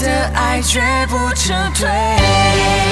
的爱绝不撤退。